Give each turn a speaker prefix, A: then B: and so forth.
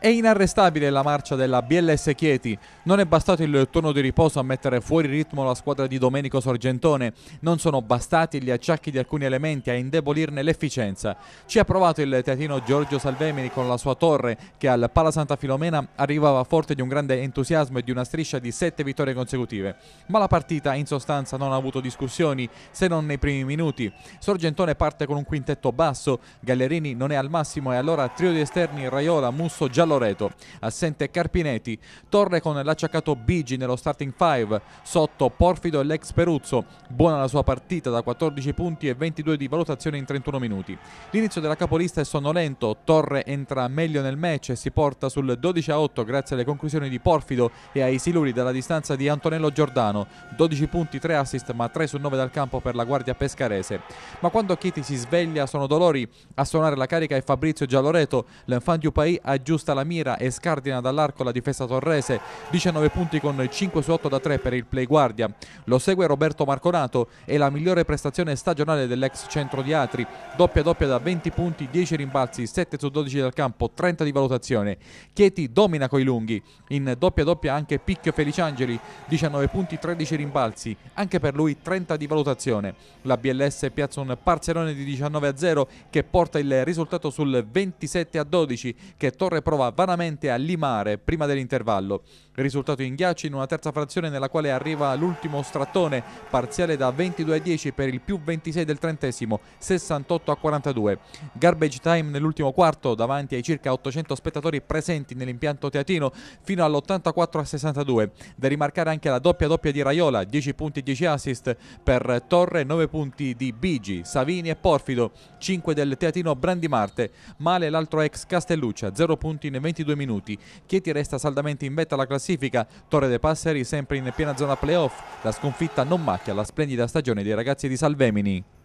A: È inarrestabile la marcia della BLS Chieti. Non è bastato il turno di riposo a mettere fuori ritmo la squadra di Domenico Sorgentone. Non sono bastati gli acciacchi di alcuni elementi a indebolirne l'efficienza. Ci ha provato il teatino Giorgio Salvemini con la sua torre che al Pala Santa Filomena arrivava forte di un grande entusiasmo e di una striscia di sette vittorie consecutive. Ma la partita in sostanza non ha avuto discussioni se non nei primi minuti. Sorgentone parte con un quintetto basso, Gallerini non è al massimo e allora trio di esterni Raiola, Musso, Giallo Loreto. Assente Carpinetti. Torre con l'acciaccato Bigi nello starting 5. Sotto Porfido e l'ex Peruzzo. Buona la sua partita da 14 punti e 22 di valutazione in 31 minuti. L'inizio della capolista è sonnolento. Torre entra meglio nel match e si porta sul 12 a 8 grazie alle conclusioni di Porfido e ai siluri dalla distanza di Antonello Giordano. 12 punti, 3 assist ma 3 su 9 dal campo per la guardia pescarese. Ma quando Chiti si sveglia sono dolori. A suonare la carica è Fabrizio Gialloreto. L'Enfant du Pays aggiusta la mira e scardina dall'arco la difesa torrese, 19 punti con 5 su 8 da 3 per il play guardia. Lo segue Roberto Marconato e la migliore prestazione stagionale dell'ex centro di Atri, doppia doppia da 20 punti, 10 rimbalzi, 7 su 12 dal campo, 30 di valutazione. Chieti domina coi lunghi, in doppia doppia anche Picchio Feliciangeli, 19 punti, 13 rimbalzi, anche per lui 30 di valutazione. La BLS piazza un parzialone di 19 a 0 che porta il risultato sul 27 a 12 che Torre prova vanamente a limare prima dell'intervallo. Risultato in ghiaccio in una terza frazione nella quale arriva l'ultimo strattone, parziale da 22 a 10 per il più 26 del trentesimo, 68 a 42. Garbage time nell'ultimo quarto davanti ai circa 800 spettatori presenti nell'impianto teatino fino all'84 a 62. Da rimarcare anche la doppia doppia di Raiola, 10 punti e 10 assist per Torre, 9 punti di Bigi, Savini e Porfido, 5 del teatino Brandi Marte, male l'altro ex Castelluccia, 0 punti in 22 minuti. Chieti resta saldamente in vetta alla classifica. Torre dei Passeri sempre in piena zona playoff. La sconfitta non macchia la splendida stagione dei ragazzi di Salvemini.